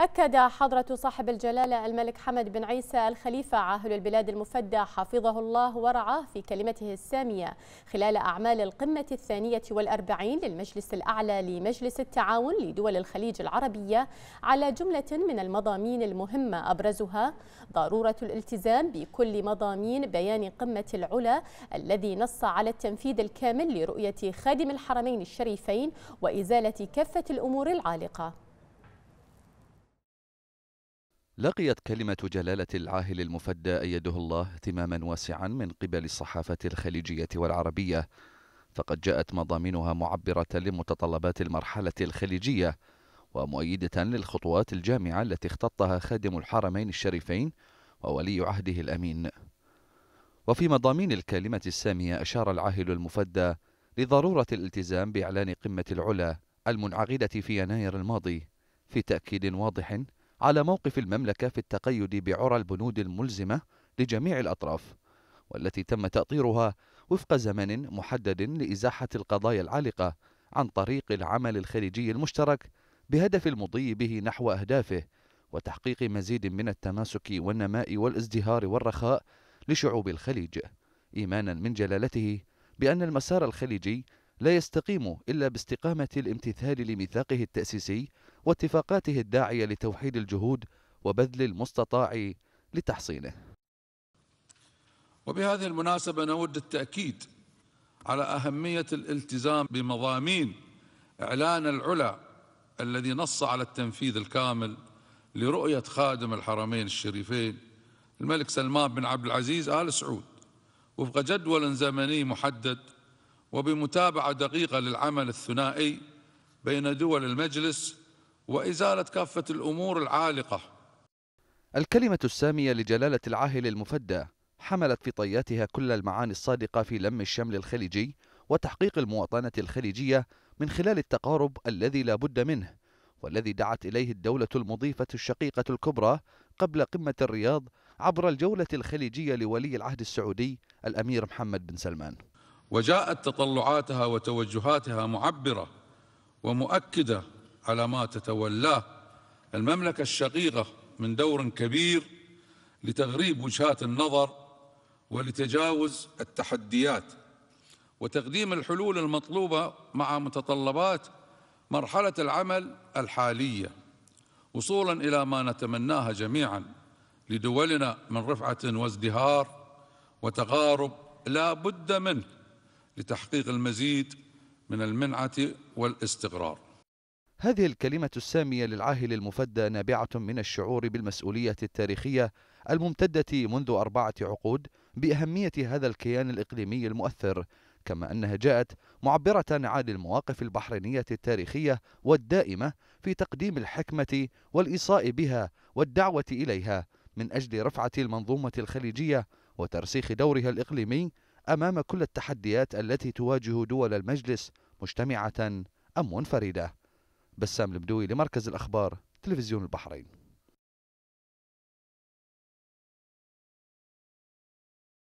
أكد حضرة صاحب الجلالة الملك حمد بن عيسى الخليفة عاهل البلاد المفدى حفظه الله ورعاه في كلمته السامية خلال أعمال القمة الثانية والأربعين للمجلس الأعلى لمجلس التعاون لدول الخليج العربية على جملة من المضامين المهمة أبرزها ضرورة الالتزام بكل مضامين بيان قمة العلا الذي نص على التنفيذ الكامل لرؤية خادم الحرمين الشريفين وإزالة كافة الأمور العالقة. لقيت كلمة جلالة العاهل المفدى أيده الله اهتماما واسعا من قبل الصحافة الخليجية والعربية فقد جاءت مضامينها معبرة لمتطلبات المرحلة الخليجية ومؤيدة للخطوات الجامعة التي اختطها خادم الحرمين الشريفين وولي عهده الأمين. وفي مضامين الكلمة السامية أشار العاهل المفدى لضرورة الالتزام بإعلان قمة العلا المنعقدة في يناير الماضي في تأكيد واضح على موقف المملكة في التقيد بعرى البنود الملزمة لجميع الأطراف والتي تم تأطيرها وفق زمن محدد لإزاحة القضايا العالقة عن طريق العمل الخليجي المشترك بهدف المضي به نحو أهدافه وتحقيق مزيد من التماسك والنماء والازدهار والرخاء لشعوب الخليج إيمانا من جلالته بأن المسار الخليجي لا يستقيم إلا باستقامة الامتثال لميثاقه التأسيسي واتفاقاته الداعية لتوحيد الجهود وبذل المستطاع لتحصينه. وبهذه المناسبة نود التأكيد على أهمية الالتزام بمضامين إعلان العلا الذي نص على التنفيذ الكامل لرؤية خادم الحرمين الشريفين الملك سلمان بن عبد العزيز آل سعود وفق جدول زمني محدد وبمتابعة دقيقة للعمل الثنائي بين دول المجلس وإزالة كافة الأمور العالقة. الكلمة السامية لجلالة العاهل المفدى حملت في طياتها كل المعاني الصادقة في لم الشمل الخليجي وتحقيق المواطنة الخليجية من خلال التقارب الذي لا بد منه والذي دعت إليه الدولة المضيفة الشقيقة الكبرى قبل قمة الرياض عبر الجولة الخليجية لولي العهد السعودي الأمير محمد بن سلمان. وجاءت تطلعاتها وتوجهاتها معبرة ومؤكدة على ما تتولاه. المملكة الشقيقة من دور كبير لتغريب وجهات النظر ولتجاوز التحديات وتقديم الحلول المطلوبة مع متطلبات مرحلة العمل الحالية وصولا إلى ما نتمناه جميعا لدولنا من رفعة وازدهار وتقارب لا بد منه لتحقيق المزيد من المنعة والاستقرار. هذه الكلمة السامية للعاهل المفدى نابعة من الشعور بالمسؤولية التاريخية الممتدة منذ أربعة عقود بأهمية هذا الكيان الإقليمي المؤثر كما أنها جاءت معبرة عن المواقف البحرينية التاريخية والدائمة في تقديم الحكمة والإيصاء بها والدعوة إليها من أجل رفعة المنظومة الخليجية وترسيخ دورها الإقليمي أمام كل التحديات التي تواجه دول المجلس مجتمعة أم منفردة. بسام البدوي لمركز الأخبار تلفزيون البحرين.